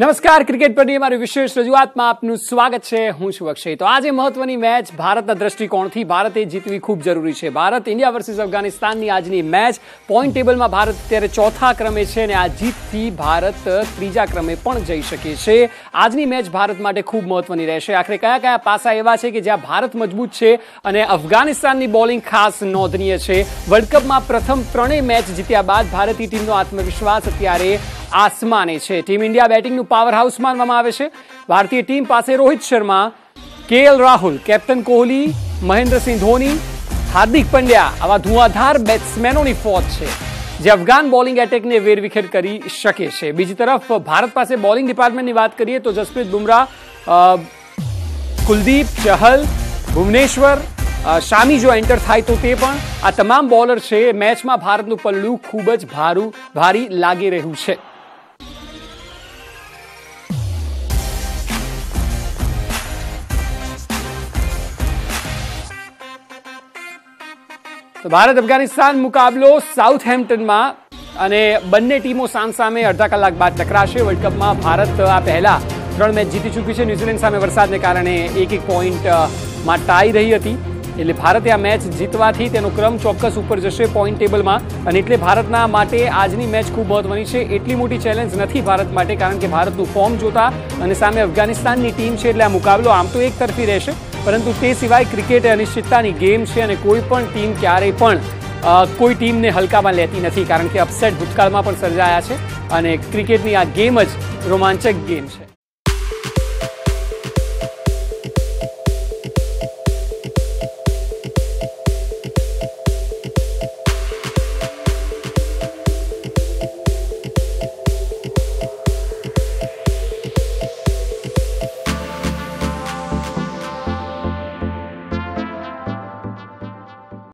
નમસ્કાર, ક્રિકેટ પરની અમારી વિશેષ રજૂઆતમાં આપનું સ્વાગત છે. હું છું અક્ષય. તો આજે મહત્વની મેચ ભારતના દ્રષ્ટિકોણથી ભારતે જીતવી ખૂબ જરૂરી છે. ભારત ઇન્ડિયા વર્સિસ અફઘાનિસ્તાનની આજની મેચ પોઈન્ટ ટેબલમાં ભારત અત્યારે ચોથા ક્રમે છે અને આ જીતથી ભારત ત્રીજા ક્રમે પણ જઈ શકે છે. આજની મેચ ભારત માટે ખૂબ મહત્વની રહેશે. આખરે કયા કયા પાસા એવા છે કે જ્યાં ભારત મજબૂત છે અને અફઘાનિસ્તાનની બોલિંગ ખાસ નોંધનીય છે? વર્લ્ડ કપમાં પ્રથમ ત્રણેય મેચ જીત્યા બાદ ભારતીય ટીમનો આત્મવિશ્વાસ અત્યારે આસમાને છે. ટીમ ઇન્ડિયા બેટિંગનું પાવર હાઉસ માનવામાં આવે છે. ભારતીય ટીમ પાસે Rohit Sharma, K L Rahul, captain Kohli, Mahendra Singh Dhoni, Hardik Pandya આવા ધુઆધાર બેટ્સમેનોની ફોજ છે, જે અફઘાન બોલિંગ એટેકને વેરવિખેર કરી શકે છે. બીજી તરફ, ભારત પાસે બોલિંગ ડિપાર્ટમેન્ટની વાત કરીએ તો જસપ્રીત બુમરાહ કુલદીપ ચહલ, ભુવનેશ્વર શામી જો એન્ટર થાય તો તે પણ આ તમામ બોલર છે. મેચમાં ભારતનું પલ્લું ખૂબ જ ભારું, ભારી લાગી રહ્યું છે. ભારત અફઘાનિસ્તાન મુકાબલો સાઉથ હેમ્પટનમાં અને બંને ટીમો સામસામે અડધા કલાક બાદ ટકરાશે. વર્લ્ડ કપમાં ભારત આ પહેલા ત્રણ મેચ જીતી ચૂકી છે. ન્યુઝીલેન્ડ સામે વરસાદને કારણે એક એક પોઈન્ટમાં ટાઈ રહી હતી. એટલે ભારતે આ મેચ જીતવાથી તેનો ક્રમ ચોક્કસ ઉપર જશે પોઈન્ટ ટેબલમાં. અને એટલે ભારતના માટે આજની મેચ ખૂબ મહત્વની છે. એટલી મોટી ચેલેન્જ નથી ભારત માટે, કારણ કે ભારતનું ફોર્મ જોતા અને સામે અફઘાનિસ્તાનની ટીમ છે. એટલે આ મુકાબલો આમ તો એક તરફી રહેશે. પરંતુ તે સિવાય ક્રિકેટ એ અનિશ્ચિતતાની ગેમ છે અને કોઈ પણ ટીમ ક્યારેય પણ કોઈ ટીમને હલકામાં લેતી નથી, કારણ કે અપસેટ ભૂતકાળમાં પણ સર્જાયા છે અને ક્રિકેટની આ ગેમ જ રોમાંચક ગેમ છે.